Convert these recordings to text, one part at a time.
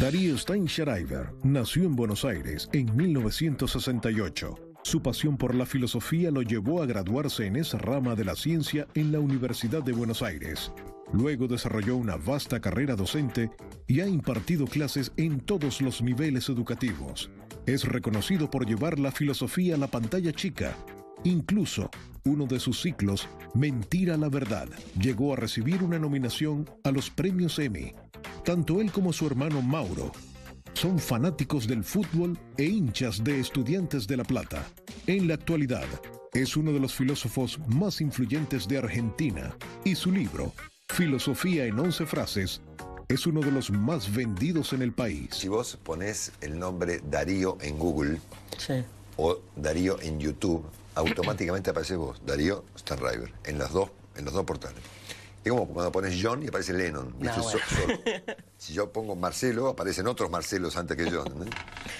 Darío Steinschreiber nació en Buenos Aires en 1968. Su pasión por la filosofía lo llevó a graduarse en esa rama de la ciencia en la Universidad de Buenos Aires. Luego desarrolló una vasta carrera docente y ha impartido clases en todos los niveles educativos. Es reconocido por llevar la filosofía a la pantalla chica. Incluso uno de sus ciclos, Mentira la Verdad, llegó a recibir una nominación a los premios Emmy. Tanto él como su hermano Mauro son fanáticos del fútbol e hinchas de Estudiantes de La Plata. En la actualidad, es uno de los filósofos más influyentes de Argentina y su libro, Filosofía en 11 frases, es uno de los más vendidos en el país. Si vos pones el nombre Darío en Google Sí. o Darío en YouTube, automáticamente aparece vos, Darío Stanriver, en los dos, en los dos portales. Es como cuando pones John y aparece Lennon. ¿viste? No, bueno. So- solo. Si yo pongo Marcelo, aparecen otros Marcelos antes que John.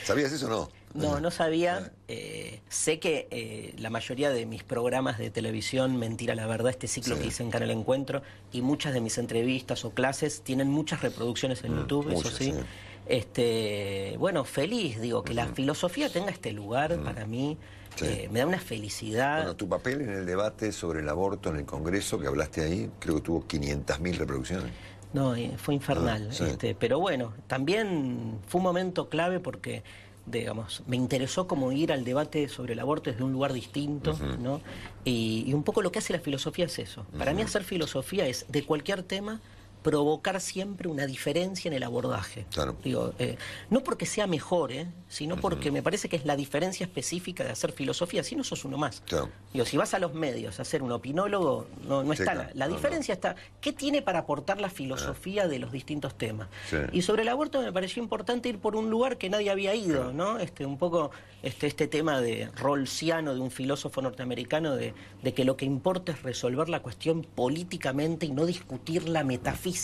¿Sabías eso o no? No, no sabía. Eh, sé que eh, la mayoría de mis programas de televisión, Mentira la Verdad, este ciclo Sí. que hice en Canal Encuentro, y muchas de mis entrevistas o clases tienen muchas reproducciones en YouTube, muchas, eso sí. sí. Este, bueno, feliz, digo, que la filosofía tenga este lugar para mí, Sí. eh, me da una felicidad. Bueno, tu papel en el debate sobre el aborto en el Congreso que hablaste ahí, creo que tuvo 500.000 reproducciones. No, eh, fue infernal. Ah, sí. este, pero bueno, también fue un momento clave porque, digamos, me interesó como ir al debate sobre el aborto desde un lugar distinto, ¿no? Y, y un poco lo que hace la filosofía es eso. Para mí hacer filosofía es, de cualquier tema, provocar siempre una diferencia en el abordaje. Claro. Digo, eh, no porque sea mejor, ¿eh? sino porque me parece que es la diferencia específica de hacer filosofía, si no sos uno más. Claro. Digo, si vas a los medios a ser un opinólogo, no, no Sí, está. claro. La, la No, no. diferencia está, ¿qué tiene para aportar la filosofía de los distintos temas? Sí. Y sobre el aborto me pareció importante ir por un lugar que nadie había ido, ¿no? Este, un poco este, este tema de Rawlsiano, de un filósofo norteamericano, de, de que lo que importa es resolver la cuestión políticamente y no discutirla metafísicamente,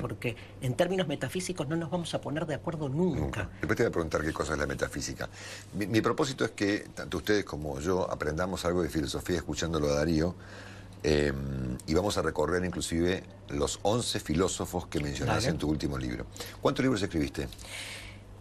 porque en términos metafísicos no nos vamos a poner de acuerdo nunca. Después te voy a preguntar qué cosa es la metafísica. Mi, mi propósito es que tanto ustedes como yo aprendamos algo de filosofía escuchándolo a Darío eh, y vamos a recorrer inclusive los 11 filósofos que mencionaste en tu último libro. ¿Cuántos libros escribiste?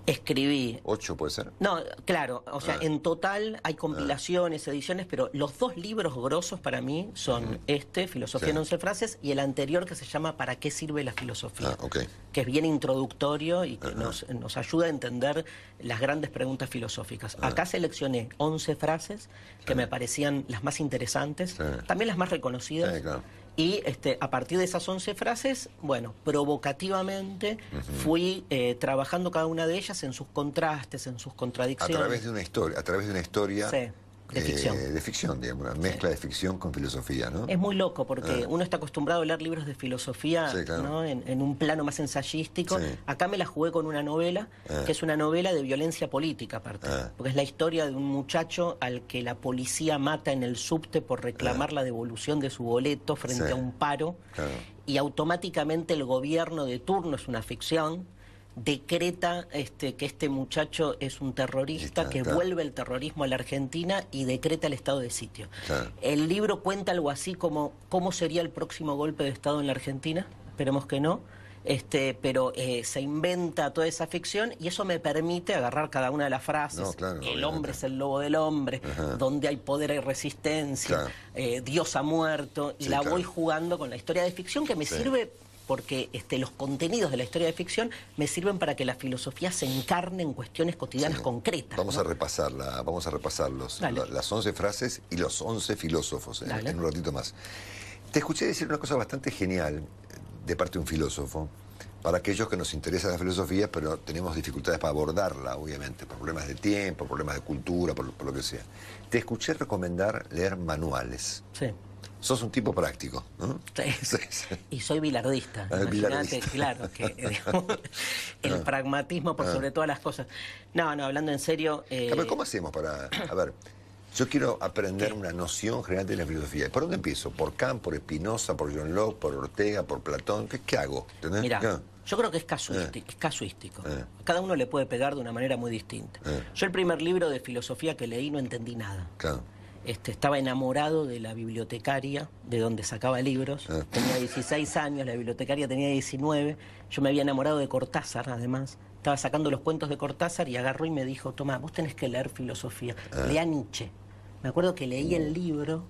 Escribí ¿Ocho puede ser? No, claro, o sea, Ah. en total hay compilaciones, ediciones, pero los dos libros grosos para mí son este, Filosofía Sí. en 11 frases, y el anterior que se llama ¿Para qué sirve la filosofía? Ah. Que es bien introductorio y que nos, nos ayuda a entender las grandes preguntas filosóficas. Ah. Acá seleccioné 11 frases que me parecían las más interesantes, también las más reconocidas. Claro. Y este, a partir de esas 11 frases, bueno, provocativamente fui eh, trabajando cada una de ellas en sus contrastes, en sus A contradicciones. través de una historia, a través de una historia Sí, de eh, ficción. de ficción, digamos, una mezcla de ficción con filosofía, ¿no? Es muy loco porque uno está acostumbrado a leer libros de filosofía Ah. Sí, claro. ¿no? en, en un plano más ensayístico. Sí. Acá me la jugué con una novela, Ah. que es una novela de violencia política aparte. Ah. Porque es la historia de un muchacho al que la policía mata en el subte por reclamar la devolución de su boleto frente Ah. A un paro. Claro. Y automáticamente el gobierno de turno, es una ficción, decreta este, que este muchacho es un terrorista Está, que vuelve el terrorismo a la Argentina y decreta el estado de sitio. El libro cuenta algo así como cómo sería el próximo golpe de Estado en la Argentina, esperemos que no, este, pero eh, se inventa toda esa ficción y eso me permite agarrar cada una de las frases. No, claro, el obviamente. hombre es el lobo del hombre, donde hay poder hay resistencia, Claro. eh, Dios ha muerto, y Sí, la claro. voy jugando con la historia de ficción que me Sí. sirve porque este, los contenidos de la historia de ficción me sirven para que la filosofía se encarne en cuestiones cotidianas Sí. concretas. Vamos ¿no? a repasarla, vamos a repasar los- Dale. la- las 11 frases y los 11 filósofos en, Dale. en un ratito más. Te escuché decir una cosa bastante genial eh, de parte de un filósofo, para aquellos que nos interesa la filosofía, pero tenemos dificultades para abordarla, obviamente, por problemas de tiempo, problemas de cultura, por, por lo que sea. Te escuché recomendar leer manuales. Sí. Sos un tipo práctico, ¿no? Sí. Sí, sí. Y soy bilardista. Ah, Imagínate, claro, que digamos, el pragmatismo por sobre todas las cosas. No, no, hablando en serio. eh, ¿cómo hacemos para.? A ver, yo quiero aprender una noción general de la filosofía. ¿Por dónde empiezo? ¿Por Kant, por Spinoza, por John Locke, por Ortega, por Platón? ¿Qué, qué hago? ¿Entendés? Mira, ¿Qué? yo creo que es casuístico. es casuístico. Eh. Cada uno le puede pegar de una manera muy distinta. Yo el primer libro de filosofía que leí no entendí nada. Claro. Este, estaba enamorado de la bibliotecaria, de donde sacaba libros. Ah. Tenía 16 años, la bibliotecaria tenía 19. Yo me había enamorado de Cortázar, además. Estaba sacando los cuentos de Cortázar y agarró y me dijo, toma, vos tenés que leer filosofía. Ah. Lea Nietzsche. Me acuerdo que leí el libro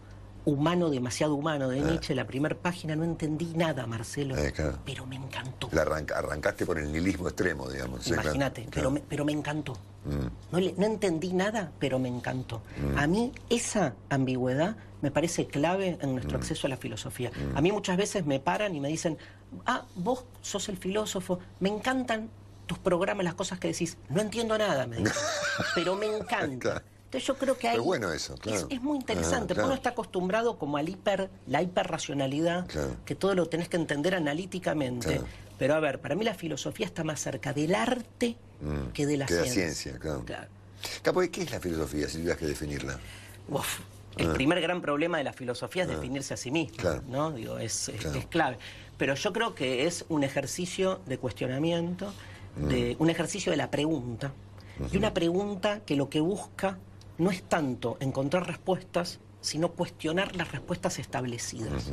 Humano, demasiado humano, Ah. de Nietzsche, la primera página, no entendí nada, Marcelo. Eh, claro. Pero me encantó. La arranca- arrancaste por el nihilismo extremo, digamos. claro, Imagínate, pero, me, pero me encantó. Mm. No, le- no entendí nada, pero me encantó. A mí esa ambigüedad me parece clave en Mm. nuestro acceso a la filosofía. A mí muchas veces me paran y me dicen, ah, vos sos el filósofo, me encantan tus programas, las cosas que decís. No entiendo nada, me dicen, pero me encanta. Claro. Entonces yo creo que hay... Pero bueno eso, es- claro. Es, muy interesante, Ah, porque claro. uno está acostumbrado como al hiper, la hiperracionalidad, Claro. que todo lo tenés que entender analíticamente. Pero a ver, para mí la filosofía está más cerca del arte Mm. que de la Que de la ciencia. ciencia, claro. Claro. Capo, ¿y ¿qué es la filosofía si tuvieras que definirla? Uf, el primer gran problema de la filosofía es definirse a sí misma, Ah. Claro. ¿no? Digo, es, es- Claro. es clave. Pero yo creo que es un ejercicio de cuestionamiento, Mm. de, un ejercicio de la pregunta. Y una pregunta que lo que busca no es tanto encontrar respuestas, sino cuestionar las respuestas establecidas.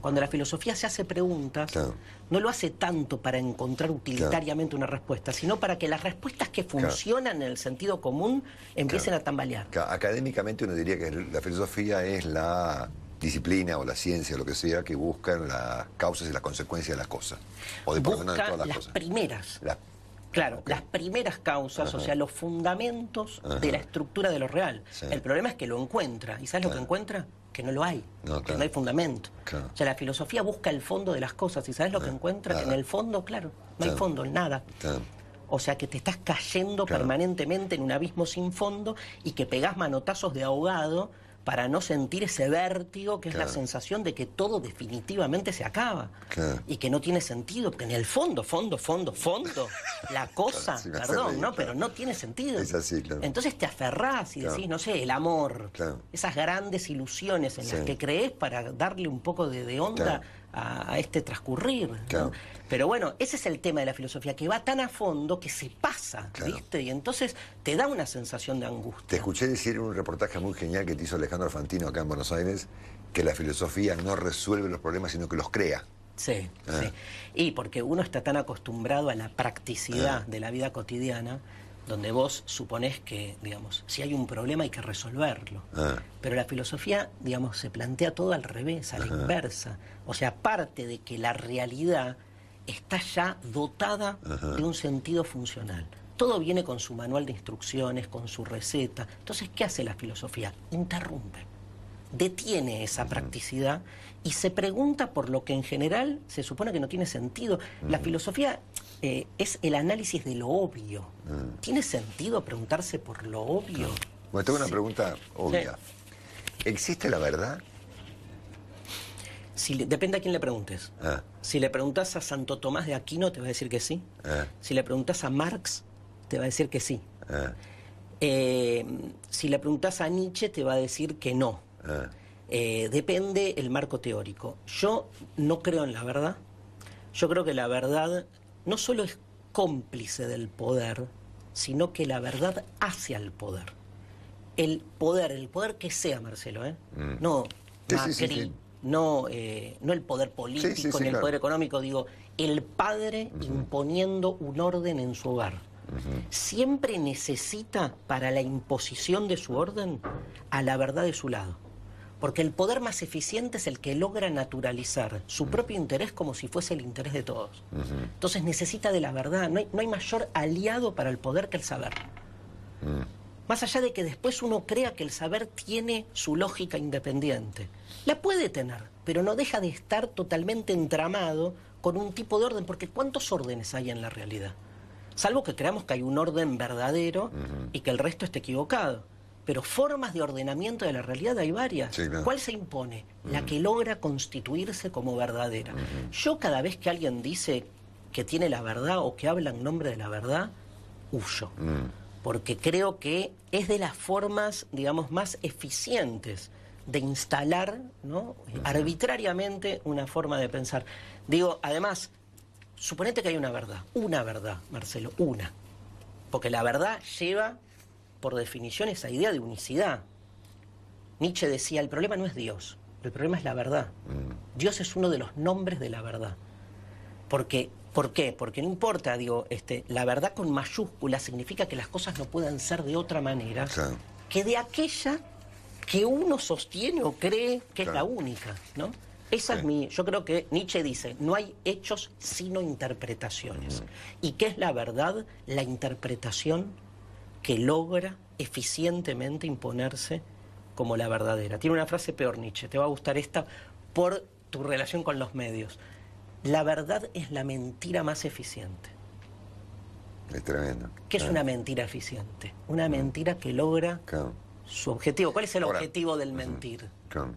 Cuando la filosofía se hace preguntas, Claro. no lo hace tanto para encontrar utilitariamente una respuesta, sino para que las respuestas que funcionan en el sentido común empiecen a tambalear. Ca- Académicamente uno diría que la filosofía es la disciplina o la ciencia o lo que sea que buscan las causas y las consecuencias de las cosas. O de por lo menos de todas las las cosas. primeras. Las- Claro, las primeras causas, o sea, los fundamentos de la estructura de lo real. Sí. El problema es que lo encuentra. ¿Y sabes lo que encuentra? Que no lo hay. No, que no hay fundamento. Claro. O sea, la filosofía busca el fondo de las cosas. ¿Y sabes lo que encuentra? Que en el fondo, claro, no hay fondo, nada. O sea, que te estás cayendo permanentemente en un abismo sin fondo y que pegás manotazos de ahogado para no sentir ese vértigo que es la sensación de que todo definitivamente se acaba Claro. y que no tiene sentido, porque en el fondo, fondo, fondo, fondo, la cosa, sí perdón, reír, ¿no? Pero no tiene sentido. Es así, claro. Entonces te aferrás y decís, no sé, el amor, esas grandes ilusiones en Sí. las que crees para darle un poco de, de onda. A, a este transcurrir. ¿no? Claro. Pero bueno, ese es el tema de la filosofía, que va tan a fondo que se pasa, Claro. ¿viste? Y entonces te da una sensación de Te angustia. escuché decir en un reportaje muy genial que te hizo Alejandro Fantino acá en Buenos Aires que la filosofía no resuelve los problemas, sino que los crea. Sí, Ah. sí. Y porque uno está tan acostumbrado a la practicidad Ah. de la vida cotidiana, donde vos suponés que, digamos, si hay un problema hay que resolverlo. Ah. Pero la filosofía, digamos, se plantea todo al revés, a la inversa. O sea, aparte de que la realidad está ya dotada de un sentido funcional. Todo viene con su manual de instrucciones, con su receta. Entonces, ¿qué hace la filosofía? Interrumpe detiene esa practicidad y se pregunta por lo que en general se supone que no tiene sentido. La filosofía eh, es el análisis de lo obvio. ¿Tiene sentido preguntarse por lo obvio? Bueno, tengo una pregunta obvia. ¿Existe la verdad? Si le- depende a quién le preguntes. Ah. Si le preguntas a Santo Tomás de Aquino, te va a decir que sí. Ah. Si le preguntas a Marx, te va a decir que sí. Ah, Eh, si le preguntas a Nietzsche, te va a decir que no. Eh, depende el marco teórico. Yo no creo en la verdad. Yo creo que la verdad no solo es cómplice del poder, sino que la verdad hace al poder. El poder, el poder que sea, Marcelo, ¿eh? Mm. No Macri, sí, sí, sí. no, eh, no el poder político, ni el claro. poder económico, digo, el padre imponiendo un orden en su hogar. Siempre necesita para la imposición de su orden a la verdad de su lado. Porque el poder más eficiente es el que logra naturalizar su propio interés como si fuese el interés de todos. Entonces necesita de la verdad. No hay, no hay mayor aliado para el poder que el saber. Más allá de que después uno crea que el saber tiene su lógica independiente. La puede tener, pero no deja de estar totalmente entramado con un tipo de orden, porque ¿cuántos órdenes hay en la realidad? Salvo que creamos que hay un orden verdadero y que el resto esté equivocado. Pero formas de ordenamiento de la realidad hay varias. Sí, claro. ¿Cuál se impone? La que logra constituirse como verdadera. Yo cada vez que alguien dice que tiene la verdad o que habla en nombre de la verdad, huyo. Porque creo que es de las formas, digamos, más eficientes de instalar ¿no? arbitrariamente una forma de pensar. Digo, además, suponete que hay una verdad, una verdad, Marcelo, una. Porque la verdad lleva, por definición, esa idea de unicidad. Nietzsche decía, el problema no es Dios, el problema es la verdad. Mm. Dios es uno de los nombres de la verdad. Porque, ¿Por qué? Porque no importa, digo, este, la verdad con mayúsculas significa que las cosas no puedan ser de otra manera Claro. que de aquella que uno sostiene o cree que es la única, ¿no? Esa Sí. es mi, yo creo que Nietzsche dice, no hay hechos sino interpretaciones. ¿Y qué es la verdad? La interpretación que logra eficientemente imponerse como la verdadera. Tiene una frase peor Nietzsche, te va a gustar esta por tu relación con los medios. La verdad es la mentira más eficiente. Es tremendo. ¿Qué es Ah, una mentira eficiente? Una mentira que logra Claro, su objetivo. ¿Cuál es el Ahora, objetivo del mentir? claro.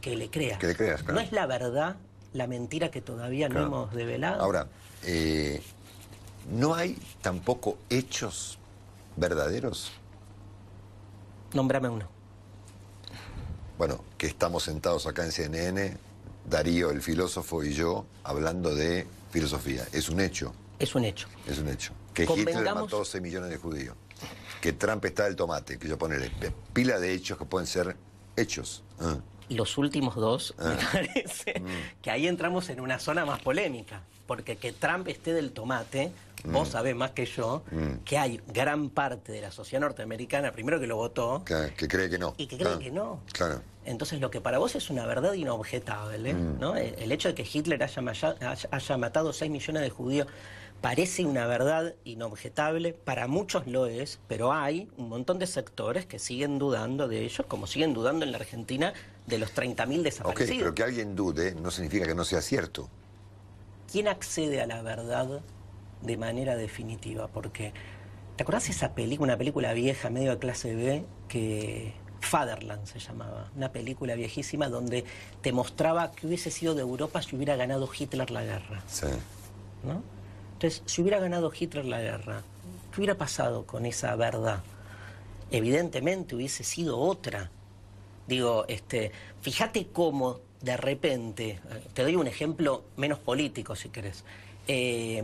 Que le creas. Que le creas, claro. No es la verdad la mentira que todavía no hemos develado. Ahora, eh, ¿no hay tampoco hechos verdaderos? Nómbrame uno. Bueno, que estamos sentados acá en CNN, Darío, el filósofo, y yo, hablando de filosofía. Es un hecho, Es un hecho. es un hecho. Que Hitler mató 6 millones de judíos. Que Trump está del tomate, que yo ponele pila de hechos que pueden ser hechos. Ah, los últimos dos, me Ah. parece que ahí entramos en una zona más polémica. Porque que Trump esté del tomate, Mm. Vos sabés más que yo, que hay gran parte de la sociedad norteamericana, primero que lo votó, que, que cree que no. y que cree Ah, que no. Claro. Entonces lo que para vos es una verdad inobjetable, Mm. ¿no? El, el hecho de que Hitler haya, maya- haya- matado 6 millones de judíos parece una verdad inobjetable, para muchos lo es, pero hay un montón de sectores que siguen dudando de ellos, como siguen dudando en la Argentina de los 30.000 Ok, desaparecidos. pero que alguien dude no significa que no sea cierto. ¿Quién accede a la verdad de manera definitiva? Porque, ¿te acordás esa película, una película vieja, medio de clase B, que Fatherland se llamaba? Una película viejísima donde te mostraba que hubiese sido de Europa si hubiera ganado Hitler la guerra, Sí. ¿no? Entonces, si hubiera ganado Hitler la guerra, ¿qué hubiera pasado con esa verdad? Evidentemente hubiese sido otra. Digo, este, fíjate cómo de repente, eh, te doy un ejemplo menos político si querés. Eh,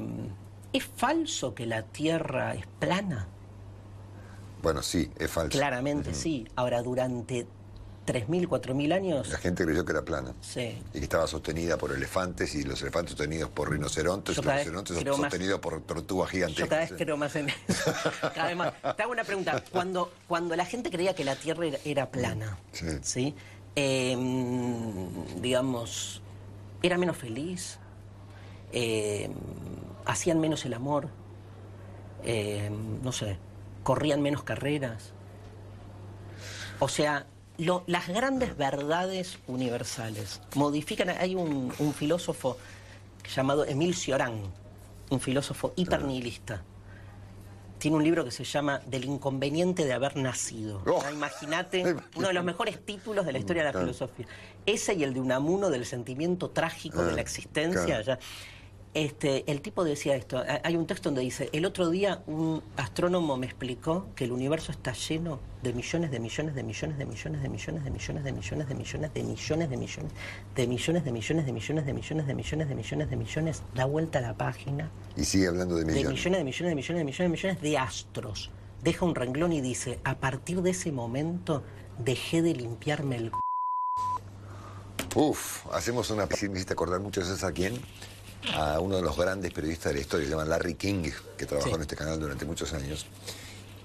¿Es falso que la Tierra es plana? Bueno, sí, es falso. Claramente sí. Ahora, durante 3.000, 4.000 años, La gente creyó que era plana. sí. Y que estaba sostenida por elefantes y los elefantes sostenidos por rinocerontes Yo y los rinocerontes más- sostenidos por tortugas gigantes. Yo cada vez creo más en eso. Cada vez más. Te hago una pregunta. Cuando, cuando la gente creía que la Tierra era, plana, Sí. Eh, digamos, era menos feliz, Eh, hacían menos el amor, Eh, no sé, corrían menos carreras. O sea, lo- las grandes verdades universales modifican. Hay un, un filósofo llamado Emile Cioran, un filósofo hipernihilista. Tiene un libro que se llama Del inconveniente de haber nacido. Oh. Ah, Imagínate, uno de los mejores títulos de la historia de la filosofía. Ese y el de Unamuno del sentimiento trágico de Ah, la existencia. claro. ya. Este, el tipo decía esto, ha- hay un texto donde dice, el otro día un astrónomo me explicó que el universo está lleno de millones de millones de millones de millones de millones de millones de millones de millones de millones de millones de millones de millones de millones de millones de millones de millones de millones, da vuelta a la página, Y sigue hablando de de millones. millones de millones de millones de millones de millones de astros. Deja un renglón y dice, a partir de ese momento dejé de limpiarme el... c-". Uf, hacemos una... Me hiciste acordar mucho, ¿sabes a quién? A uno de los grandes periodistas de la historia, se llama Larry King, que trabajó Sí. en este canal durante muchos años.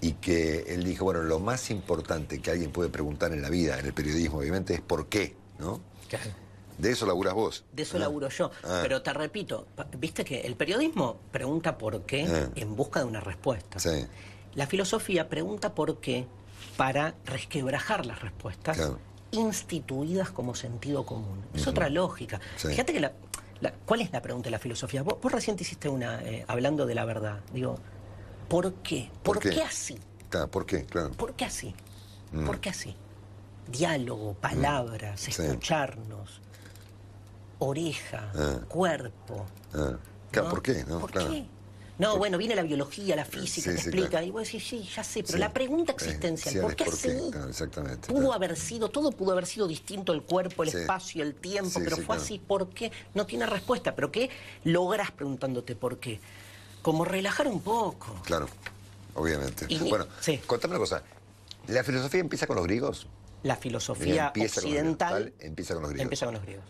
Y que él dijo, bueno, lo más importante que alguien puede preguntar en la vida, en el periodismo, obviamente, es por qué, ¿no? De eso laburas vos. De eso laburo yo. Ah. Pero te repito, viste que el periodismo pregunta por qué Ah. en busca de una respuesta. Sí. La filosofía pregunta por qué para resquebrajar las respuestas Claro. instituidas como sentido común. Es otra lógica. Sí. Fíjate que la, la- ¿Cuál es la pregunta de la filosofía? Vos, vos recién te hiciste una eh, hablando de la verdad. Digo, ¿por qué? ¿Por, qué? qué así? Claro, ¿Por qué? Claro. ¿Por qué así? Mm. ¿Por qué así? Diálogo, palabras, Sí. escucharnos, oreja, Ah. cuerpo. Ah. ¿por qué? No, ¿Por claro. qué? No, bueno, viene la biología, la física, Sí, te sí, explica, claro. y vos decís, sí, ya sé, pero Sí. la pregunta existencial, ¿por qué ¿por qué? así? Claro, exactamente, Pudo claro. haber sido, todo pudo haber sido distinto, el cuerpo, el espacio, el tiempo, pero fue así, ¿por qué? No tiene respuesta, pero ¿qué logras preguntándote por qué? Como relajar un poco. Claro, obviamente. Y bueno, sí. contame una cosa. ¿La filosofía empieza con los griegos? la filosofía occidental empieza con los griegos. Empieza con los griegos.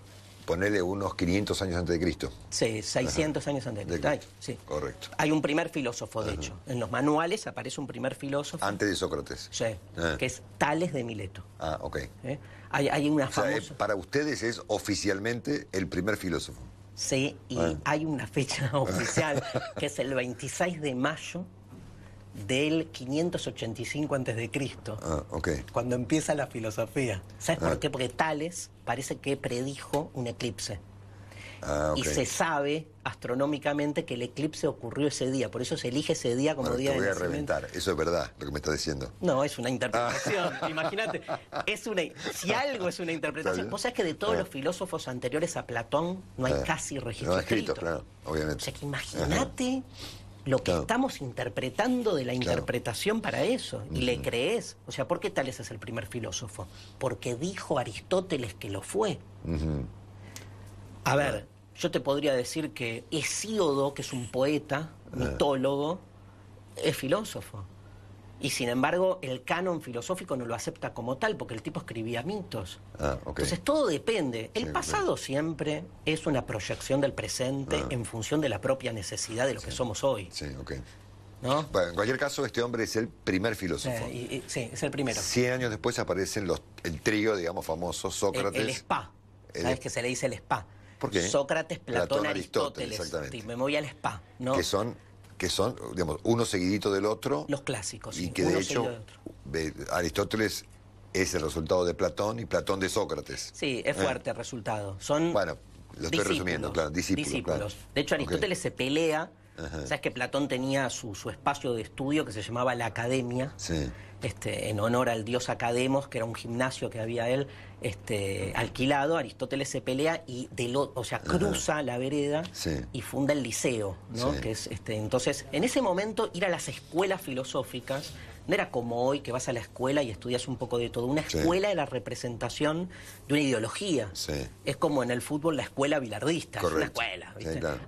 Ponele unos 500 años antes de Cristo. Sí, 600 años antes de Cristo. sí. Correcto. Hay un primer filósofo, de hecho. En los manuales aparece un primer filósofo. Antes de Sócrates. Sí, ah. que es Tales de Mileto. Ah, ok. ¿Eh? Hay, una eh, para ustedes es oficialmente el primer filósofo. Sí, y ah. hay una fecha oficial que es el 26 de mayo del 585 a.C. Ah, okay. Cuando empieza la filosofía. ¿Sabes por ah. qué? Porque Tales parece que predijo un eclipse. Ah, y se sabe astronómicamente que el eclipse ocurrió ese día, por eso se elige ese día como día te voy a reventar, eso es verdad, lo que me estás diciendo. No, es una interpretación, imagínate. Es una, si algo es una interpretación, vos sabés que de todos los filósofos anteriores a Platón no hay casi registro no escrito. claro, obviamente. O sea que imagínate lo que estamos interpretando de la interpretación para eso, y le crees. O sea, ¿por qué Tales es el primer filósofo? Porque dijo Aristóteles que lo fue. A ver, yo te podría decir que Hesíodo, que es un poeta, mitólogo, es filósofo. Y sin embargo, el canon filosófico no lo acepta como tal, porque el tipo escribía mitos. Ah, Entonces todo depende. El pasado siempre es una proyección del presente ah. en función de la propia necesidad de lo que somos hoy. Sí, ok. ¿No? Bueno, en cualquier caso, este hombre es el primer filósofo. sí, es el primero. Cien años después aparecen los, el trío, digamos, famoso, Sócrates. El, spa. ¿Sabes que se le dice el spa? ¿Por qué? Sócrates, Platón, Aristóteles. Exactamente. me voy al spa. ¿no? Que son que son, digamos, uno seguidito del otro. Los clásicos. Y que de hecho Aristóteles es el resultado de Platón y Platón de Sócrates. Sí, es ¿Eh? fuerte el resultado. Son bueno, lo estoy resumiendo, claro, discípulos. De hecho, Aristóteles se pelea. Sabes que Platón tenía su, su, espacio de estudio que se llamaba la Academia. Sí este, en honor al dios Academos, que era un gimnasio que había él este, alquilado, Aristóteles se pelea y de lo, o sea, cruza la vereda y funda el liceo, ¿no? Que es, este, entonces, en ese momento ir a las escuelas filosóficas no era como hoy que vas a la escuela y estudias un poco de todo. Una escuela de la representación de una ideología. Es como en el fútbol la escuela bilardista, es una escuela.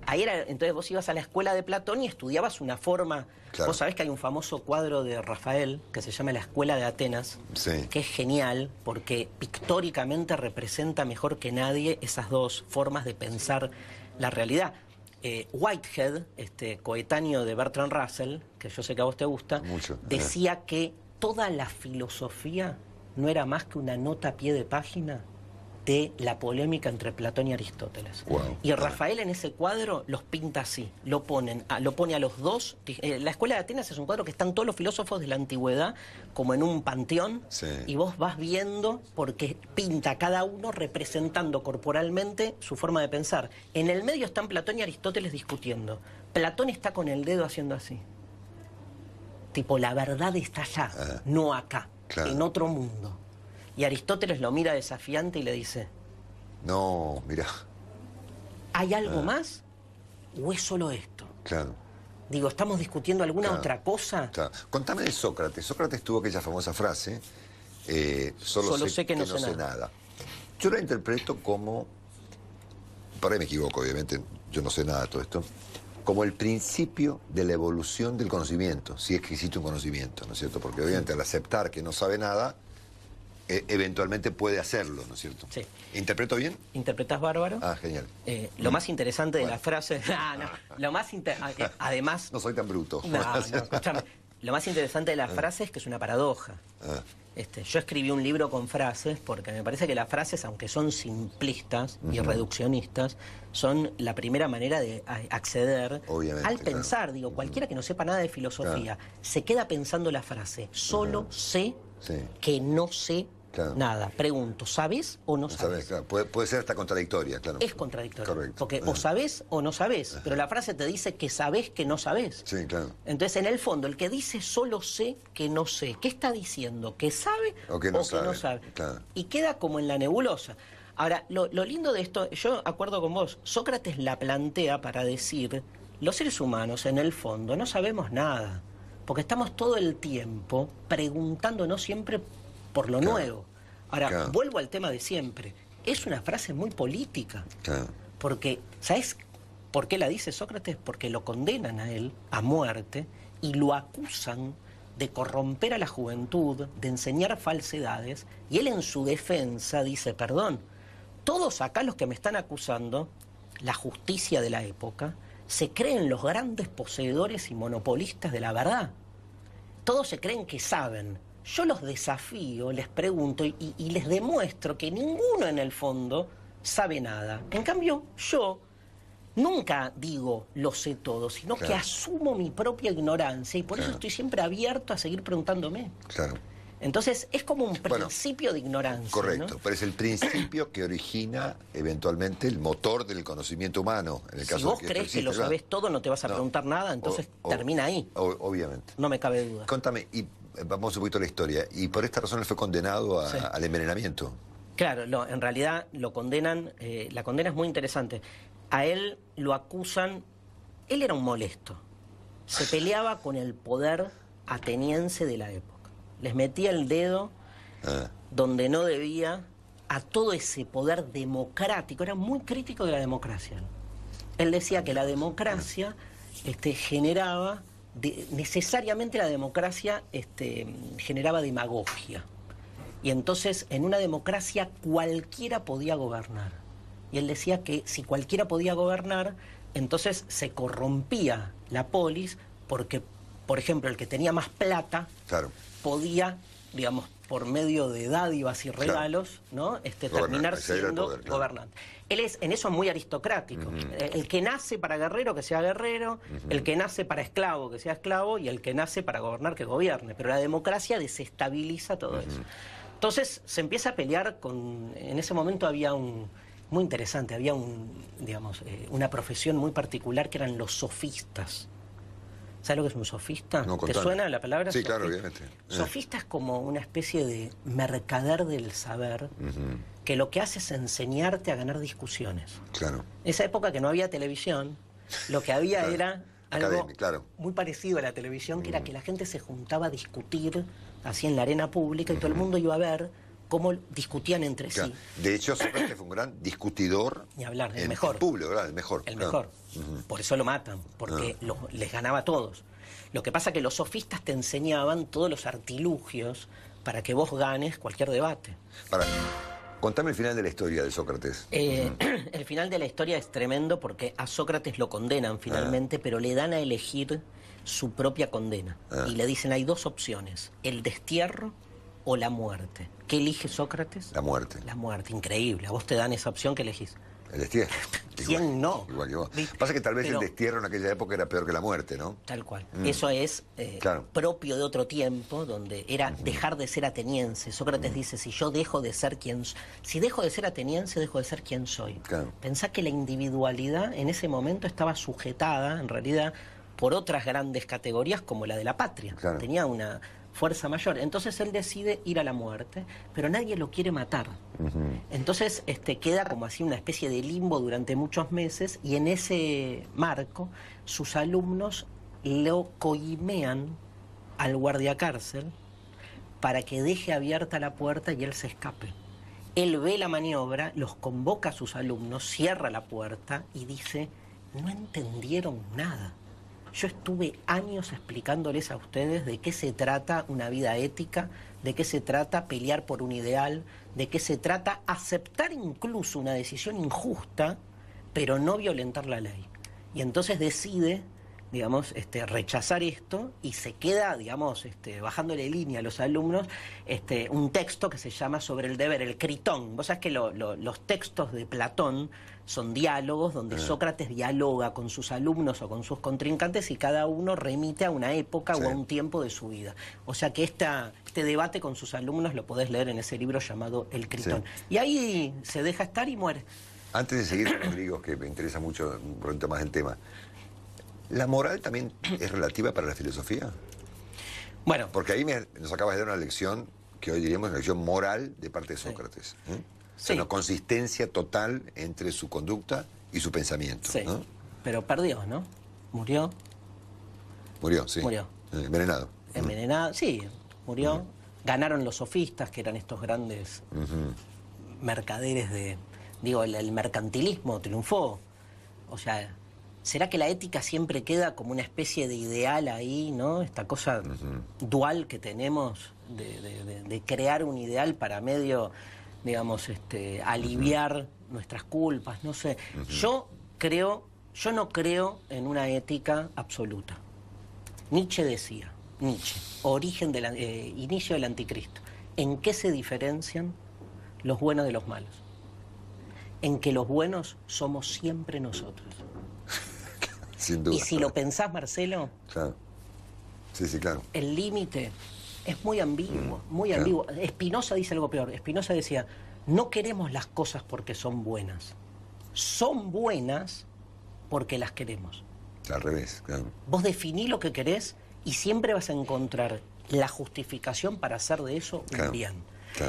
Ahí era, entonces vos ibas a la escuela de Platón y estudiabas una forma. Vos sabés que hay un famoso cuadro de Rafael que se llama La Escuela de Atenas, que es genial porque pictóricamente representa mejor que nadie esas dos formas de pensar la realidad. Eh, Whitehead, este, coetáneo de Bertrand Russell, que yo sé que a vos te gusta, decía que toda la filosofía no era más que una nota a pie de página de la polémica entre Platón y Aristóteles. Y Rafael en ese cuadro los pinta así, lo ponen, lo pone a los dos. Eh, la escuela de Atenas es un cuadro que están todos los filósofos de la antigüedad como en un panteón y vos vas viendo porque pinta cada uno representando corporalmente su forma de pensar. En el medio están Platón y Aristóteles discutiendo. Platón está con el dedo haciendo así. Tipo, la verdad está allá, no acá, en otro mundo. Y Aristóteles lo mira desafiante y le dice, no, mira. ¿Hay algo ah. más? ¿O es solo esto? Claro. Digo, ¿estamos discutiendo alguna otra cosa? Contame de Sócrates. Sócrates tuvo aquella famosa frase, eh, solo, sé, que, no, sé, nada. Yo la interpreto como, por ahí me equivoco, obviamente, yo no sé nada de todo esto, como el principio de la evolución del conocimiento, si es que existe un conocimiento, ¿no es cierto? Porque obviamente al aceptar que no sabe nada, e, eventualmente puede hacerlo, ¿no es cierto? Sí. ¿Interpreto bien? ¿Interpretas bárbaro? Ah, genial. Eh, lo más interesante de la frase... Ah, no, lo más ah, eh, Además... No soy tan bruto. No, no, escúchame. Lo más interesante de la ah. frase es que es una paradoja. Ah. Este, yo escribí un libro con frases porque me parece que las frases, aunque son simplistas y reduccionistas, son la primera manera de acceder al pensar. Digo, cualquiera que no sepa nada de filosofía se queda pensando la frase, solo sé que no sé nada. Pregunto, ¿sabes o no sabes? puede, ser hasta contradictoria, claro. Es contradictoria. Porque o sabes o no sabes, pero la frase te dice que sabes que no sabes. Sí, claro. Entonces, en el fondo, el que dice solo sé que no sé, ¿qué está diciendo? ¿Que sabe o que no, sabe. Y queda como en la nebulosa. Ahora, lo, lo lindo de esto, yo acuerdo con vos, Sócrates la plantea para decir, los seres humanos en el fondo no sabemos nada porque estamos todo el tiempo preguntándonos siempre por lo nuevo. Ahora, vuelvo al tema de siempre. Es una frase muy política. Porque, ¿sabes por qué la dice Sócrates? Porque lo condenan a él a muerte y lo acusan de corromper a la juventud, de enseñar falsedades, y él en su defensa dice, perdón, todos acá los que me están acusando, la justicia de la época, se creen los grandes poseedores y monopolistas de la verdad. Todos se creen que saben. Yo los desafío, les pregunto y, y les demuestro que ninguno en el fondo sabe nada. En cambio, yo nunca digo lo sé todo, sino que asumo mi propia ignorancia y por eso estoy siempre abierto a seguir preguntándome. Claro. Entonces es como un principio de ignorancia. Correcto, pero es el principio que origina eventualmente el motor del conocimiento humano. En el si vos crees que lo sabés todo, no te vas a preguntar nada, entonces termina ahí. obviamente. No me cabe duda. Contame, y eh, vamos un poquito a la historia, y por esta razón él fue condenado al envenenamiento. Claro, no, en realidad lo condenan, eh, la condena es muy interesante. A él lo acusan, él era un molesto, se peleaba con el poder ateniense de la época, les metía el dedo ah. donde no debía a todo ese poder democrático, era muy crítico de la democracia. Él decía que la democracia este, generaba, necesariamente la democracia este, generaba demagogia. Y entonces en una democracia cualquiera podía gobernar. Y él decía que si cualquiera podía gobernar, entonces se corrompía la polis porque, por ejemplo, el que tenía más plata podía, digamos, por medio de dádivas y regalos, ¿no? Este, terminar siendo gobernante. Él es en eso muy aristocrático. El que nace para guerrero, que sea guerrero, el que nace para esclavo, que sea esclavo, y el que nace para gobernar, que gobierne. Pero la democracia desestabiliza todo eso. Entonces se empieza a pelear con. En ese momento había un. Muy interesante, había un, digamos, eh, una profesión muy particular que eran los sofistas. ¿Sabes lo que es un sofista? ¿Te suena la palabra? Sí, claro, obviamente. Eh. Sofista es como una especie de mercader del saber que lo que hace es enseñarte a ganar discusiones. Claro. Esa época que no había televisión, lo que había era algo muy parecido a la televisión, que era que la gente se juntaba a discutir así en la arena pública y todo el mundo iba a ver cómo discutían entre sí. De hecho, Sócrates fue un gran discutidor. Ni hablar, el mejor. público, El mejor. El mejor. Por eso lo matan, porque ah. les ganaba a todos. Lo que pasa es que los sofistas te enseñaban todos los artilugios para que vos ganes cualquier debate. Para. Contame el final de la historia de Sócrates. Eh, el final de la historia es tremendo porque a Sócrates lo condenan finalmente, ah. pero le dan a elegir su propia condena. Ah. Y le dicen, hay dos opciones, el destierro o la muerte. ¿Qué elige Sócrates? La muerte. La muerte, increíble. A vos te dan esa opción, ¿qué elegís? El destierro. ¿Quién no? Igual que vos. Pasa que tal vez el destierro en aquella época era peor que la muerte, ¿no? Tal cual. Mm. Eso es eh, propio de otro tiempo, donde era dejar de ser ateniense. Sócrates dice, si yo dejo de ser quien... Si dejo de ser ateniense, dejo de ser quien soy. Pensá que la individualidad en ese momento estaba sujetada, en realidad, por otras grandes categorías como la de la patria. Tenía una fuerza mayor. Entonces él decide ir a la muerte, pero nadie lo quiere matar. Entonces este, queda como así una especie de limbo durante muchos meses y en ese marco sus alumnos lo coimean al guardia cárcel para que deje abierta la puerta y él se escape. Él ve la maniobra, los convoca a sus alumnos, cierra la puerta y dice, no entendieron nada. Yo estuve años explicándoles a ustedes de qué se trata una vida ética, de qué se trata pelear por un ideal, de qué se trata aceptar incluso una decisión injusta, pero no violentar la ley. Y entonces decide digamos, este, rechazar esto y se queda, digamos, este, bajándole línea a los alumnos, este, un texto que se llama sobre el deber, el critón. Vos sabés que los textos de Platón son diálogos donde Sócrates dialoga con sus alumnos o con sus contrincantes y cada uno remite a una época o a un tiempo de su vida. O sea que esta, este debate con sus alumnos lo podés leer en ese libro llamado El Critón. Y ahí se deja estar y muere. Antes de seguir con los que me interesa mucho un más el tema, ¿La moral también es relativa para la filosofía? Bueno. Porque ahí nos acabas de dar una lección que hoy diríamos una lección moral de parte de Sócrates. ¿eh? una consistencia total entre su conducta y su pensamiento. Sí. Pero perdió, ¿no? Murió. Murió, sí. Murió. Eh, envenenado. Envenenado, sí, murió. Ganaron los sofistas, que eran estos grandes mercaderes de. Digo, el mercantilismo triunfó. O sea, ¿Será que la ética siempre queda como una especie de ideal ahí, ¿no? Esta cosa dual que tenemos de, crear un ideal para medio, digamos, este, aliviar nuestras culpas, no sé. Yo creo, yo no creo en una ética absoluta. Nietzsche decía, Nietzsche, origen del eh, inicio del anticristo. ¿En qué se diferencian los buenos de los malos? En que los buenos somos siempre nosotros. Y si lo pensás, Marcelo, claro. Sí, sí, claro. el límite es muy ambiguo, mm, muy ambiguo. Espinosa dice algo peor. Espinosa decía, no queremos las cosas porque son buenas. Son buenas porque las queremos. Al revés, claro. Vos definí lo que querés y siempre vas a encontrar la justificación para hacer de eso un bien.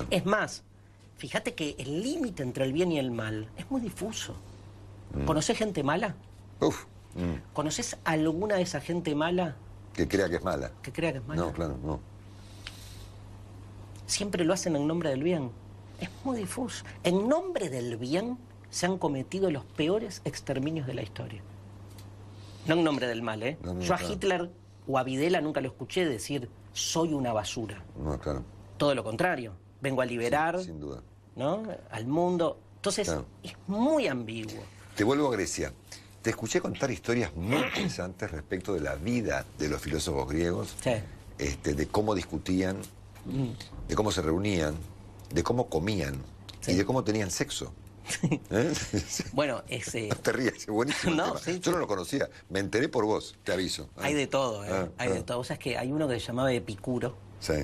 Es más, fíjate que el límite entre el bien y el mal es muy difuso. Mm. ¿Conocés gente mala? Uf. Mm. ¿Conoces alguna de esa gente mala? Que crea que es mala. Que crea que es mala. No, claro, no. Siempre lo hacen en nombre del bien. Es muy difuso. En nombre del bien se han cometido los peores exterminios de la historia. No en nombre del mal, ¿eh? Yo a Hitler o a Videla nunca lo escuché decir soy una basura. No, claro. Todo lo contrario. Vengo a liberar. sin duda. ¿no? Al mundo. Entonces, es muy ambiguo. Te vuelvo a Grecia. Te escuché contar historias muy interesantes respecto de la vida de los filósofos griegos, este, de cómo discutían, mm. de cómo se reunían, de cómo comían y de cómo tenían sexo. ¿Eh? Bueno, ese... No te rías, es buenísimo. Yo no lo conocía, me enteré por vos, te aviso. Hay de todo, ¿eh? Ah, hay de ah. todo. O sea, es que hay uno que se llamaba Epicuro,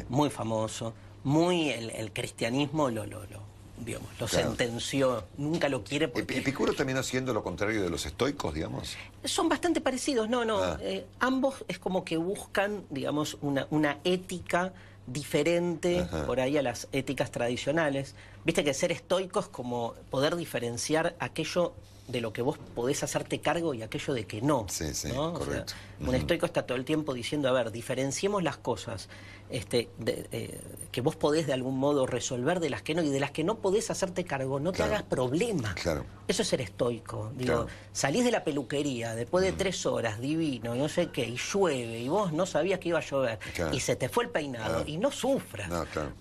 muy famoso, muy el, cristianismo lo, lo, lo digamos, lo sentenció, nunca lo quiere porque... ¿Epicuro también haciendo lo contrario de los estoicos, digamos? Son bastante parecidos, no, no. Ah. Eh, ambos es como que buscan, digamos, una, una ética diferente por ahí a las éticas tradicionales. Viste que ser estoico es como poder diferenciar aquello de lo que vos podés hacerte cargo y aquello de que no. Sí, sí, correcto. un estoico está todo el tiempo diciendo, a ver, diferenciemos las cosas este, eh, que vos podés de algún modo resolver de las que no, y de las que no podés hacerte cargo, no te hagas problema. Claro. Eso es ser estoico. Digo, salís de la peluquería después de tres horas, divino, no sé qué, y llueve, y vos no sabías que iba a llover, y se te fue el peinado, y no sufras,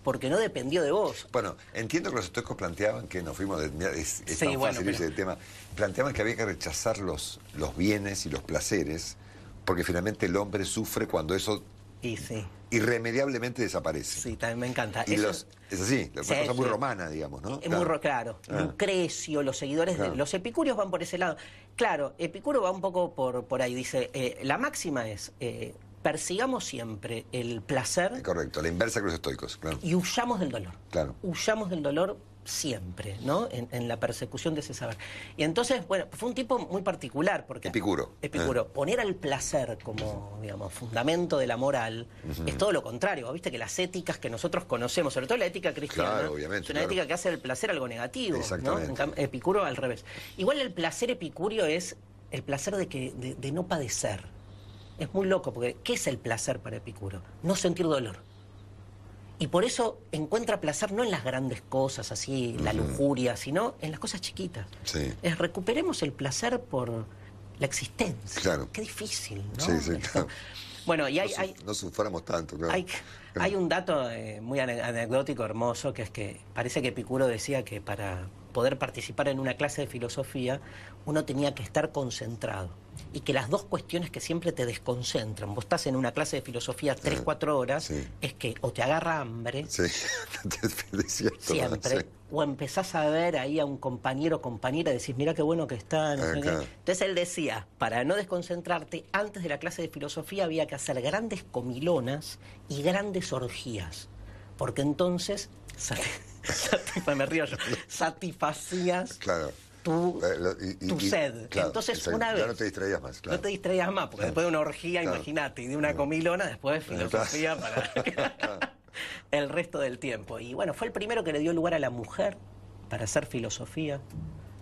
porque no dependió de vos. Bueno, entiendo que los estoicos planteaban que nos fuimos de... Es, tan fácil ese tema. Planteaban que había que rechazar los, los bienes y los placeres, porque finalmente el hombre sufre cuando eso y sí. Irremediablemente desaparece. Sí, también me encanta. Y los, es así, una cosa muy romana, digamos, ¿no? Es muy claro. Ah. Lucrecio, los seguidores de. Los epicúreos van por ese lado. Claro, Epicuro va un poco por, por ahí. Dice: eh, la máxima es. Eh, persigamos siempre el placer. Correcto, la inversa que los estoicos, claro. Y huyamos del dolor. Claro. Huyamos del dolor siempre, ¿no? En, la persecución de ese saber. Y entonces, bueno, fue un tipo muy particular, porque... Epicuro. Epicuro. Ah. Poner al placer como, digamos, fundamento de la moral es todo lo contrario. Viste que las éticas que nosotros conocemos, sobre todo la ética cristiana, es una ética que hace el placer algo negativo, ¿no? Epicuro al revés. Igual el placer epicurio es el placer de, que, de no padecer. Es muy loco, porque ¿qué es el placer para Epicuro? No sentir dolor. Y por eso encuentra placer no en las grandes cosas, así, la lujuria, sino en las cosas chiquitas. Sí. Es recuperemos el placer por la existencia. Claro. Qué difícil, ¿no? Sí, sí, claro. Bueno, y hay... No, hay, no suframos tanto, claro. Hay, hay un dato eh, muy anecdótico, hermoso, que es que parece que Epicuro decía que para poder participar en una clase de filosofía, uno tenía que estar concentrado. Y que las dos cuestiones que siempre te desconcentran, vos estás en una clase de filosofía tres, cuatro horas, es que o te agarra hambre, siempre, o empezás a ver ahí a un compañero o compañera y decís, mira qué bueno que está. Entonces él decía, para no desconcentrarte, antes de la clase de filosofía había que hacer grandes comilonas y grandes orgías, porque entonces me río yo, satisfacías tu, tu sed. Entonces, una vez. no te distraías más. No te distraías más, porque después de una orgía, imagínate, y de una comilona, después filosofía para el resto del tiempo. Y bueno, fue el primero que le dio lugar a la mujer para hacer filosofía.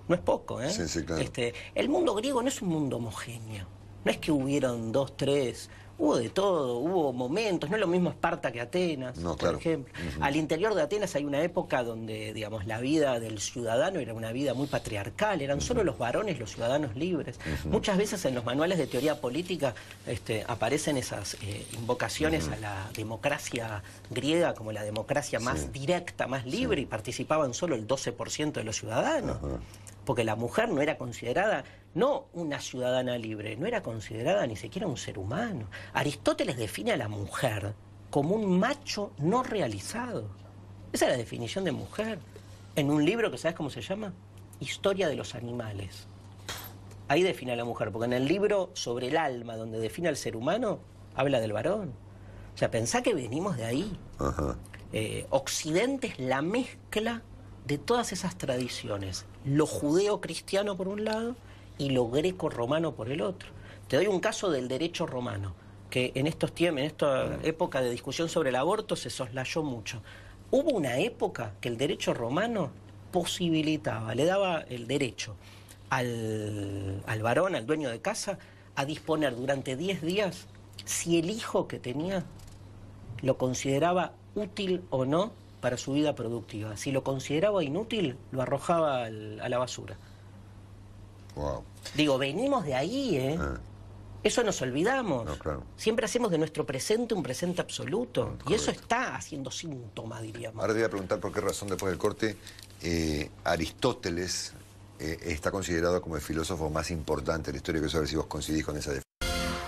No es poco, ¿eh? Sí, sí, claro. Este, el mundo griego no es un mundo homogéneo. No es que hubieron dos, tres Hubo de todo, hubo momentos, no es lo mismo Esparta que Atenas, No, por claro. ejemplo. Al interior de Atenas hay una época donde, digamos, la vida del ciudadano era una vida muy patriarcal, eran solo los varones los ciudadanos libres. Muchas veces en los manuales de teoría política este, aparecen esas eh, invocaciones a la democracia griega como la democracia más directa, más libre, y participaban solo el 12% de los ciudadanos. Porque la mujer no era considerada, no una ciudadana libre, no era considerada ni siquiera un ser humano. Aristóteles define a la mujer como un macho no realizado. Esa es la definición de mujer. En un libro que sabes cómo se llama, Historia de los animales. Ahí define a la mujer, porque en el libro sobre el alma, donde define al ser humano, habla del varón. O sea, pensá que venimos de ahí. Ajá. Eh, Occidente es la mezcla de todas esas tradiciones, lo judeo-cristiano por un lado y lo greco-romano por el otro. Te doy un caso del derecho romano, que en estos tiempos, en esta época de discusión sobre el aborto se soslayó mucho. Hubo una época que el derecho romano posibilitaba, le daba el derecho al, al varón, al dueño de casa, a disponer durante 10 días si el hijo que tenía lo consideraba útil o no para su vida productiva. Si lo consideraba inútil, lo arrojaba al- a la basura. Wow. Digo, venimos de ahí, ¿eh? Ah. Eso nos olvidamos. No, claro. Siempre hacemos de nuestro presente un presente absoluto. y eso está haciendo síntoma, diríamos. Ahora te voy a preguntar por qué razón después del corte eh, Aristóteles eh, está considerado como el filósofo más importante de la historia, que saber si vos coincidís con esa definición.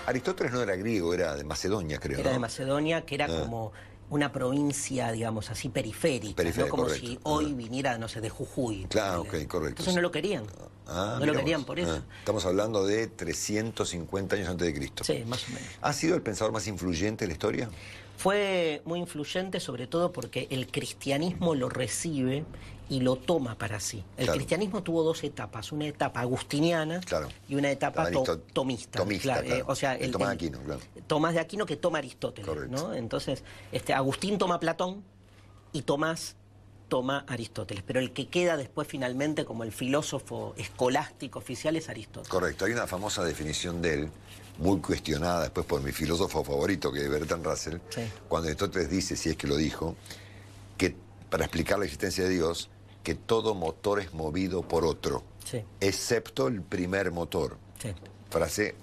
Aristóteles no era griego, era de Macedonia, creo. Era ¿no? de Macedonia, que era Ah. como una provincia, digamos así, periférica. Periférica, ¿no? Como correcto. si hoy viniera, no sé, de Jujuy. Claro, ok, correcto. Entonces no lo querían. Ah, no lo querían por eso. Ah, Estamos hablando de 350 años antes de Cristo. Sí, más o menos. ¿Ha sido el pensador más influyente de la historia? Fue muy influyente sobre todo porque el cristianismo lo recibe y lo toma para sí. El Claro. cristianismo tuvo dos etapas, una etapa agustiniana Claro. y una etapa to- tomista. tomista, claro, claro. eh, o sea, El Tomás de Aquino, claro. Tomás de Aquino que toma Aristóteles. Entonces, este Agustín toma Platón y Tomás toma Aristóteles, pero el que queda después finalmente como el filósofo escolástico oficial es Aristóteles. Correcto. Hay una famosa definición de él, muy cuestionada después por mi filósofo favorito, que es Bertrand Russell, Sí. cuando Aristóteles dice, si es que lo dijo, que para explicar la existencia de Dios, que todo motor es movido por otro, Sí, excepto el primer motor. sí, Frase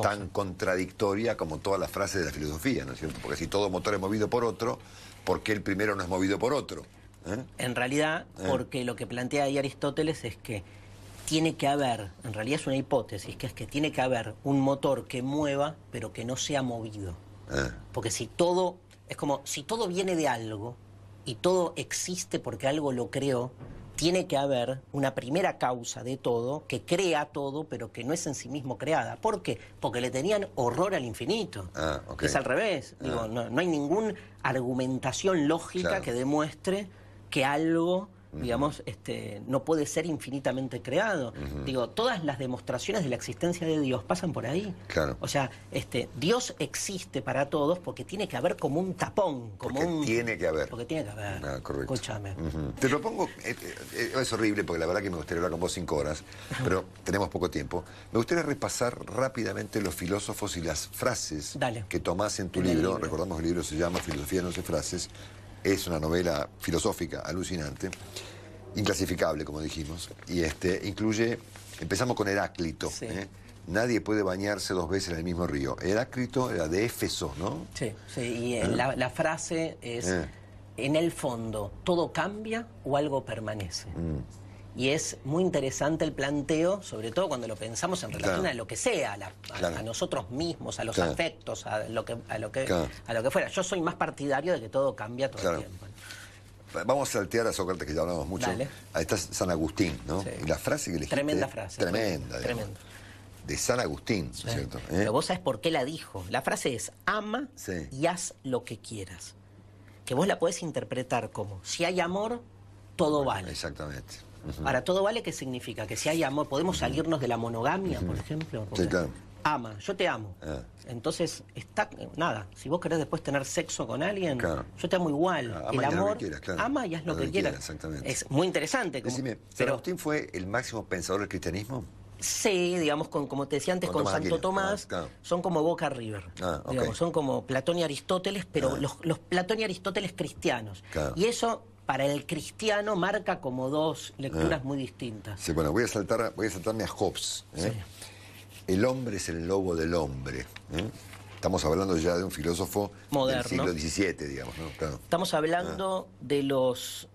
tan contradictoria como todas las frases de la filosofía, ¿no es cierto? Porque si todo motor es movido por otro, ¿por qué el primero no es movido por otro? ¿Eh? En realidad, Eh. porque lo que plantea ahí Aristóteles es que tiene que haber, en realidad es una hipótesis, que es que tiene que haber un motor que mueva, pero que no sea movido. ¿Eh? Porque si todo, es como, si todo viene de algo y todo existe porque algo lo creó, tiene que haber una primera causa de todo que crea todo, pero que no es en sí mismo creada. ¿Por qué? Porque le tenían horror al infinito. Ah. Es al revés. Digo, Ah. no, no hay ninguna argumentación lógica Claro. que demuestre que algo digamos, este, no puede ser infinitamente creado. Digo, todas las demostraciones de la existencia de Dios pasan por ahí. Claro. O sea, este, Dios existe para todos porque tiene que haber como un tapón, como Porque un... tiene que haber. Porque tiene que haber. Ah, correcto. Escúchame. Ujú. Te propongo, eh, eh, es horrible porque la verdad que me gustaría hablar con vos cinco horas, pero tenemos poco tiempo. Me gustaría repasar rápidamente los filósofos y las frases Dale. que tomás en tu En libro. libro. Recordamos que el libro se llama Filosofía de 11 frases. Es una novela filosófica alucinante, inclasificable, como dijimos, y este incluye, empezamos con Heráclito. Sí. ¿eh? Nadie puede bañarse dos veces en el mismo río. Heráclito era de Éfeso, ¿no? Sí, sí, y eh, la, la frase es, Eh. en el fondo, ¿todo cambia o algo permanece? Mm. Y es muy interesante el planteo, sobre todo cuando lo pensamos en relación Claro. a lo que sea, a, la- a- Claro. a nosotros mismos, a los Claro. afectos, a lo que a lo que a lo que fuera. Yo soy más partidario de que todo cambia todo el tiempo. Vamos a saltear a Sócrates, que ya hablamos mucho. Dale. Ahí está San Agustín, ¿no? Sí. Y la frase que elegiste... Tremenda frase. Tremenda. Tremenda. De San Agustín, ¿no es cierto? ¿Eh? Pero vos sabés por qué la dijo. La frase es ama Sí. y haz lo que quieras. Que vos la podés interpretar como si hay amor, todo vale. Exactamente. Ahora, ¿todo vale qué significa? Que si hay amor, ¿podemos salirnos de la monogamia, por ejemplo? Porque claro. Ama, yo te amo. Ah. Entonces, está, nada, si vos querés después tener sexo con alguien, Claro. yo te amo igual. Ah, ama El amor, quieras, claro. ama y haz lo que quieras. exactamente. Es muy interesante. como- Decime, ¿San pero Agustín fue el máximo pensador del cristianismo? Sí, digamos, con, como te decía antes, Con con, Tomás Santo Aquino. Tomás, Ah, claro. son como Boca River. Ah, digamos, son como Platón y Aristóteles, pero Ah. los, los Platón y Aristóteles cristianos. Claro. Y eso, para el cristiano, marca como dos lecturas Ah. muy distintas. Sí, bueno, voy a saltar, voy a saltarme a Hobbes. ¿eh? El hombre es el lobo del hombre. ¿eh? Estamos hablando ya de un filósofo Moderno. del siglo XVII, digamos, ¿no? Claro. Estamos hablando de los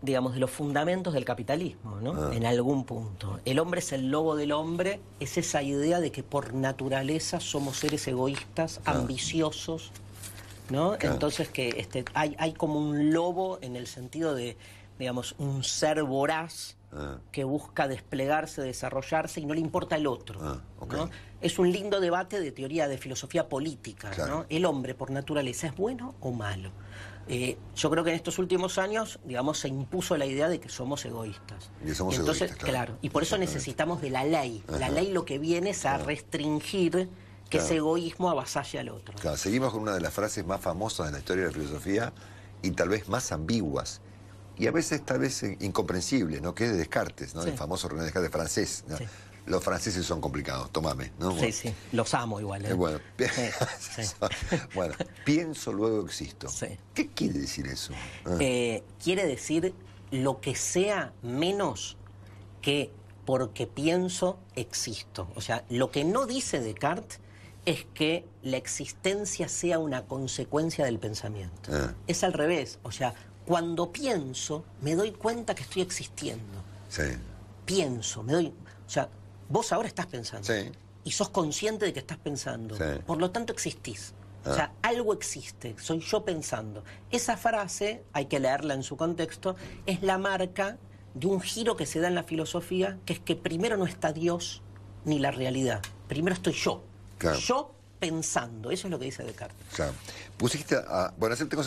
digamos, de los fundamentos del capitalismo, ¿no? Ah. En algún punto. El hombre es el lobo del hombre, es esa idea de que por naturaleza somos seres egoístas, ambiciosos, ¿no? Claro. Entonces que este, hay, hay como un lobo en el sentido de, digamos, un ser voraz Ah. que busca desplegarse, desarrollarse y no le importa el otro. Ah. Es un lindo debate de teoría de filosofía política. Claro. ¿no? El hombre por naturaleza es bueno o malo. Eh, yo creo que en estos últimos años, digamos, se impuso la idea de que somos egoístas. Y somos entonces, egoístas, claro. y por eso necesitamos de la ley. La ley lo que viene es a restringir que Claro. ese egoísmo avasalle al otro. Claro, seguimos con una de las frases más famosas de la historia de la filosofía y tal vez más ambiguas. Y a veces tal vez eh, incomprensibles, ¿no? Que es de Descartes, ¿no? Sí. El famoso René Descartes francés. ¿no? Sí. Los franceses son complicados, tomame, ¿no? Sí, Bueno. sí, los amo igual. ¿eh? Eh, bueno, Sí, bueno, pienso, luego existo. ¿Qué quiere decir eso? Ah, Eh, quiere decir lo que sea menos que porque pienso, existo. O sea, lo que no dice Descartes es que la existencia sea una consecuencia del pensamiento. Ah. Es al revés. O sea, cuando pienso, me doy cuenta que estoy existiendo. sí. Pienso, me doy... O sea, vos ahora estás pensando. Sí. Y sos consciente de que estás pensando. Sí. Por lo tanto, existís. Ah. O sea, algo existe, soy yo pensando. Esa frase, hay que leerla en su contexto, es la marca de un giro que se da en la filosofía, que es que primero no está Dios ni la realidad. Primero estoy yo. Claro. Yo pensando. Eso es lo que dice Descartes. Claro. Pusiste a. Bueno, ese tengo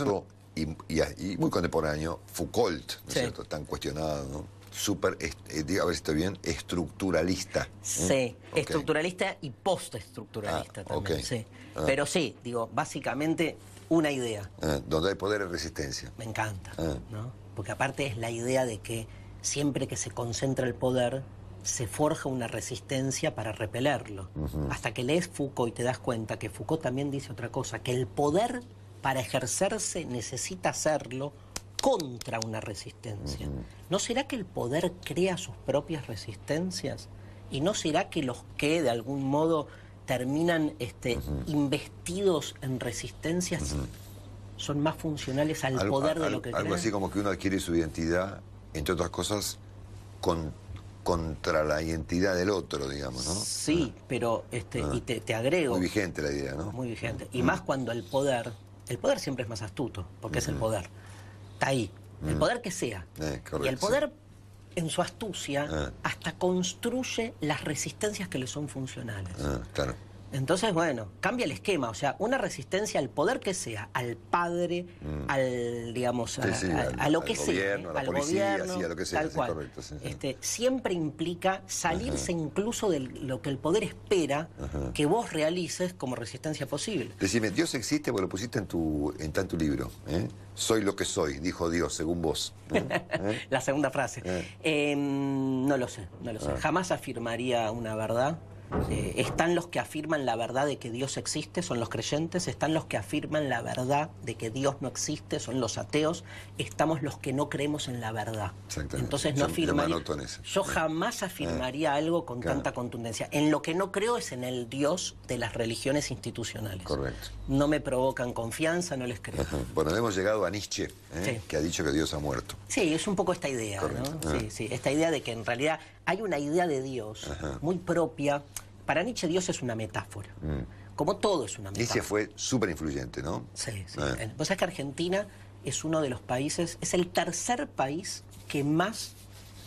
y, y, y muy contemporáneo, Foucault, ¿no es Sí. cierto? Tan cuestionado, ¿no? Súper, est- eh, a ver si estoy bien, estructuralista. ¿eh? Sí, estructuralista y postestructuralista Ah, también, sí. Ah. Pero sí, digo, básicamente una idea. Ah, donde hay poder y resistencia. Me encanta, Ah. ¿no? Porque aparte es la idea de que siempre que se concentra el poder, se forja una resistencia para repelerlo. Hasta que lees Foucault y te das cuenta que Foucault también dice otra cosa, que el poder para ejercerse necesita hacerlo contra una resistencia. ¿No será que el poder crea sus propias resistencias? ¿Y no será que los que de algún modo terminan este, investidos en resistencias son más funcionales al Algo- poder de al- lo que algo creen? así como que uno adquiere su identidad, entre otras cosas, con- contra la identidad del otro, digamos, ¿no? Sí, pero este, y te, te agrego, Muy vigente la idea, ¿no? muy vigente, y más cuando el poder, el poder siempre es más astuto, porque es el poder, está ahí, el poder que sea, Eh, correcto, y el poder en su astucia Ah. hasta construye las resistencias que le son funcionales. Ah, claro. Entonces, bueno, cambia el esquema, o sea, una resistencia al poder que sea, al padre, al, digamos, a, Mm. Sí, sí, a- al- a lo al que sea, gobierno, a la al policía, gobierno, sí, a lo que sea, tal cual. correcto. Este, siempre implica salirse incluso de lo que el poder espera que vos realices como resistencia posible. Decime, ¿Dios existe? Porque lo pusiste en tu, en tanto libro. ¿eh? Soy lo que soy, dijo Dios, según vos. ¿eh? ¿Eh? La segunda frase. Eh. Eh, no lo sé, no lo sé. Ah. Jamás afirmaría una verdad. Eh, están los que afirman la verdad de que Dios existe, son los creyentes. Están los que afirman la verdad de que Dios no existe, son los ateos. Estamos los que no creemos en la verdad. Entonces no afirmaría. Yo jamás afirmaría algo con Claro. tanta contundencia. En lo que no creo es en el Dios de las religiones institucionales. Correcto. No me provocan confianza, no les creo. Ajá. Bueno, hemos llegado a Nietzsche, ¿eh? Sí. que ha dicho que Dios ha muerto. Sí, es un poco esta idea, Correcto. ¿no? Ah. Sí, sí, esta idea de que en realidad hay una idea de Dios Ajá. muy propia. Para Nietzsche Dios es una metáfora. Como todo es una metáfora. Nietzsche fue súper influyente, ¿no? Sí, sí. Eh, Vos sabés que Argentina es uno de los países, es el tercer país que más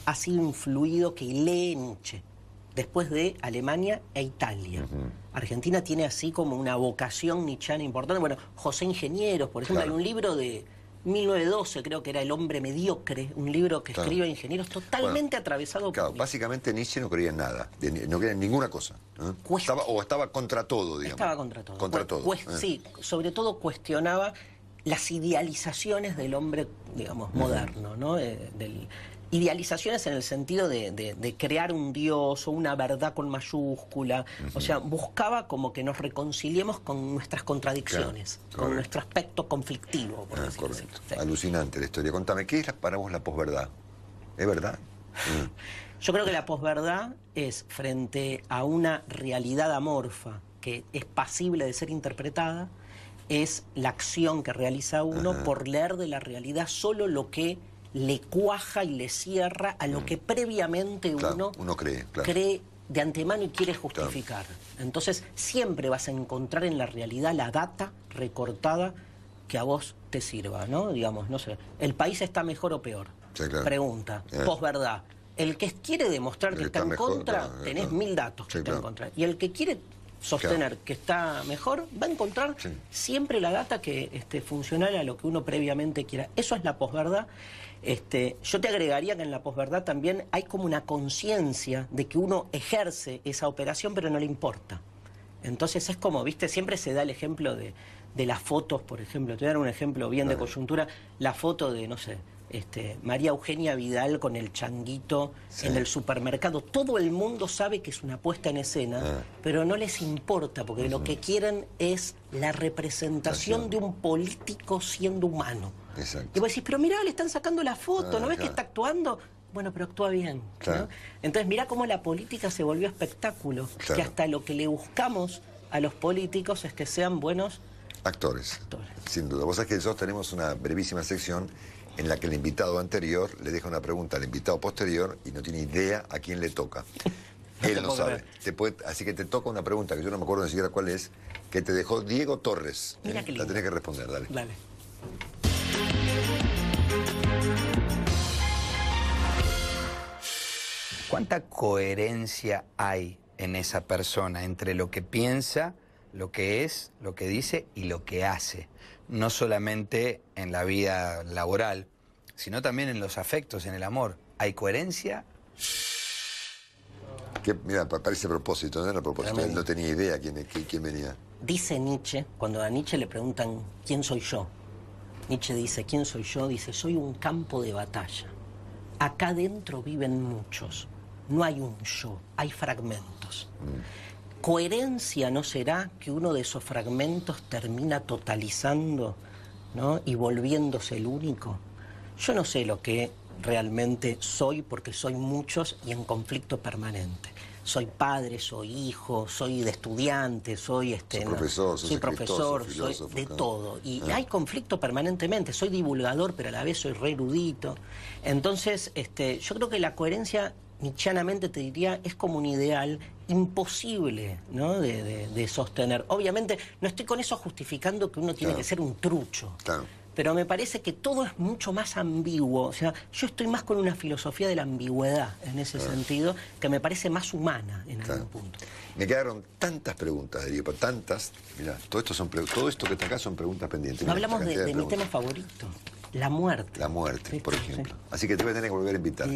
ha sido influido, que lee Nietzsche, después de Alemania e Italia. Argentina tiene así como una vocación nietzscheana importante. Bueno, José Ingenieros, por ejemplo, Claro. hay un libro de 1912, creo que era El hombre mediocre, un libro que Claro. escribe Ingenieros totalmente atravesado Claro, por... básicamente Nietzsche no creía en nada, no creía en ninguna cosa. ¿eh? Estaba, o estaba contra todo, digamos. Estaba contra todo. Contra todo. ¿eh? Sí, sobre todo cuestionaba las idealizaciones del hombre, digamos, moderno, ¿no? Eh, del, idealizaciones en el sentido de, de- de crear un dios o una verdad con mayúscula. O sea, buscaba como que nos reconciliemos con nuestras contradicciones, Claro, con nuestro aspecto conflictivo. por Ah, correcto. Sí. Alucinante la historia. Contame, ¿qué es la- para vos la posverdad? ¿Es verdad? Yo creo que la posverdad es frente a una realidad amorfa que es pasible de ser interpretada, es la acción que realiza uno por leer de la realidad solo lo que le cuaja y le cierra a lo que previamente Mm. Claro, uno, uno cree, claro. cree de antemano y quiere justificar. Entonces siempre vas a encontrar en la realidad la data recortada que a vos te sirva, ¿no? Digamos, no sé, ¿el país está mejor o peor? Sí, claro. Pregunta, Eh. posverdad. El que quiere demostrar El que está, está en mejor, contra, claro, tenés mil datos que Sí, está en contra. Y el que quiere sostener que está mejor, va a encontrar Sí. siempre la data que esté funcional a lo que uno previamente quiera. Eso es la posverdad. Este, yo te agregaría que en la posverdad también hay como una conciencia de que uno ejerce esa operación, pero no le importa. Entonces es como, viste, siempre se da el ejemplo de, de las fotos, por ejemplo. Te voy a dar un ejemplo bien de coyuntura. La foto de, no sé, este, María Eugenia Vidal con el changuito Sí. en el supermercado. Todo el mundo sabe que es una puesta en escena, Ah. pero no les importa, porque lo que quieren es la representación de un político siendo humano. Exacto. Y vos decís, pero mirá, le están sacando la foto, Ah, ¿no ves claro. que está actuando? Bueno, pero actúa bien. Entonces, mirá cómo la política se volvió espectáculo. Claro. Que hasta lo que le buscamos a los políticos es que sean buenos Actores. actores. Sin duda. Vos sabés que nosotros tenemos una brevísima sección en la que el invitado anterior le deja una pregunta al invitado posterior y no tiene idea a quién le toca. Él no sabe. creer. Te puede- así que te toca una pregunta que yo no me acuerdo ni siquiera cuál es, que te dejó Diego Torres. Mira ¿eh? qué La tenés que responder, dale. Dale. ¿Cuánta coherencia hay en esa persona entre lo que piensa, lo que es, lo que dice y lo que hace? No solamente en la vida laboral, sino también en los afectos, en el amor. ¿Hay coherencia? Que, mira, pa- parece a propósito, no era a propósito. Él no tenía idea quién, quién, quién venía. Dice Nietzsche, cuando a Nietzsche le preguntan quién soy yo, Nietzsche dice, ¿quién soy yo? Dice, soy un campo de batalla. Acá dentro viven muchos. No hay un yo, hay fragmentos. ¿Coherencia no será que uno de esos fragmentos termina totalizando ¿no? y volviéndose el único? Yo no sé lo que realmente soy porque soy muchos y en conflicto permanente. Soy padre, soy hijo, soy de estudiante, soy este no, profesor, soy profesor, soy de claro. todo y Ah. hay conflicto permanentemente. Soy divulgador, pero a la vez soy re erudito. Entonces, este, yo creo que la coherencia nietzscheanamente te diría es como un ideal imposible ¿no? de, de- de sostener. Obviamente, no estoy con eso justificando que uno tiene Claro. que ser un trucho. Claro. Pero me parece que todo es mucho más ambiguo. O sea, yo estoy más con una filosofía de la ambigüedad en ese sentido, que me parece más humana en algún punto. Me quedaron tantas preguntas, Diego, tantas. Mira, todo esto, son, todo esto que está acá son preguntas pendientes. No Mirá, hablamos de, de mi tema favorito, la muerte. La muerte, por ejemplo. Así que te voy a tener que volver a invitar.